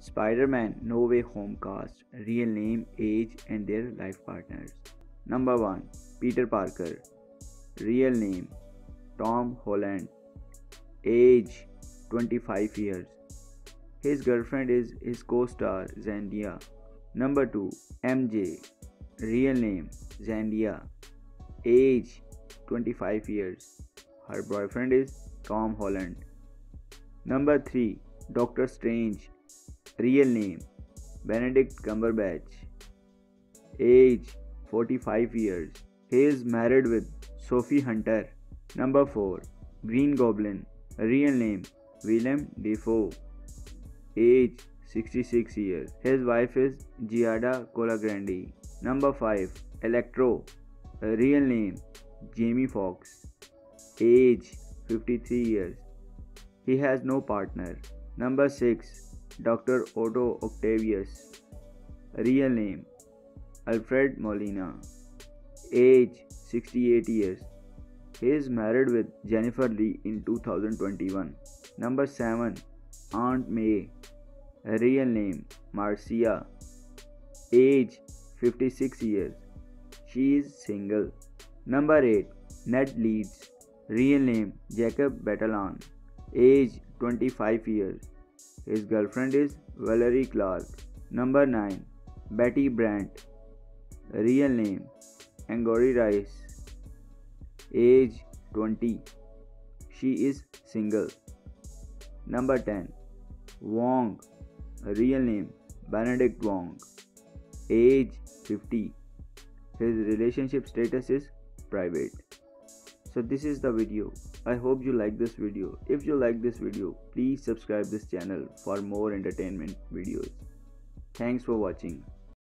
Spider-Man No Way Home cast, real name, age and their life partners. Number 1. Peter Parker. Real name Tom Holland. Age 25 years. His girlfriend is his co-star Zendaya. Number 2. MJ. Real name Zendaya. Age 25 years. Her boyfriend is Tom Holland. Number 3. Doctor Strange. Real name Benedict Cumberbatch. Age 45 years. He is married with Sophie Hunter. Number 4. Green Goblin. Real name Willem Dafoe. Age 66 years. His wife is Giada Colagrande. Number 5. Electro. Real name Jamie Foxx. Age 53 years. He has no partner. Number 6. Dr. Otto Octavius. Real name Alfred Molina. Age 68 years. He is married with Jennifer Lee in 2021. Number 7. Aunt May. Real name Marcia. Age 56 years. She is single. Number 8. Ned Leeds. Real name Jacob Batalon. Age 25 years. His girlfriend is Valerie Clark. Number 9. Betty Brandt. Real name Angourie Rice. Age 20. She is single. Number 10. Wong. Real name Benedict Wong. Age 50. His relationship status is private. So this is the video. I hope you like this video. If you like this video, please subscribe this channel for more entertainment videos. Thanks for watching.